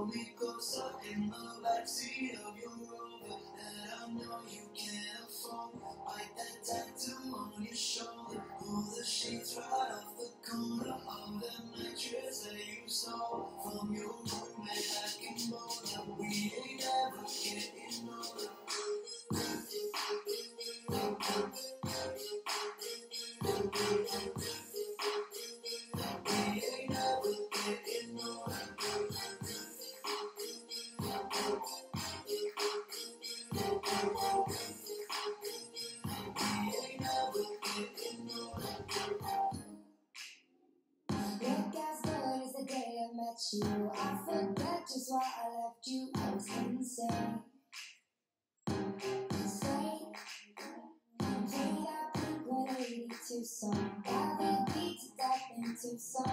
pull me closer in the backseat of your Rover that I know you can't afford. Bite that tattoo on your shoulder. Pull the sheets right off the corner of that mattress that you stole from your roommate back in Boulder. We ain't ever getting older. We you. I forgot just why I left you. I was insane. Insane. Played that Blink 182 song. The beat to death in Tucson.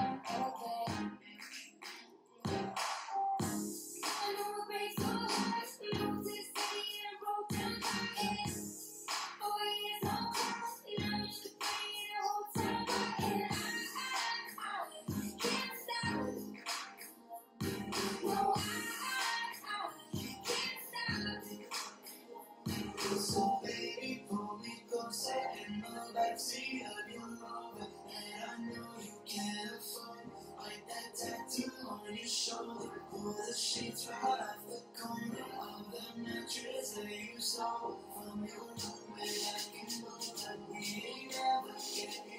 That you stole from your roommate back in Boulder. We ain't ever getting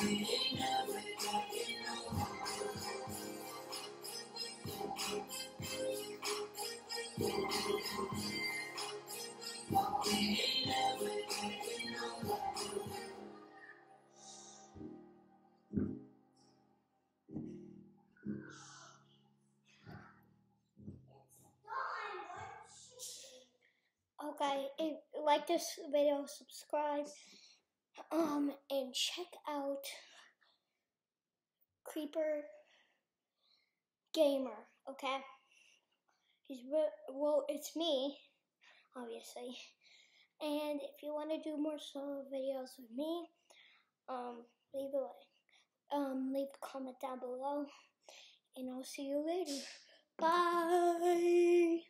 Okay, if you like this video, subscribe. Um, and check out Creeper Gamer. Okay, he's well, it's me, obviously. And if you want to do more solo videos with me, um, leave a like, um, leave a comment down below, and I'll see you later. Bye.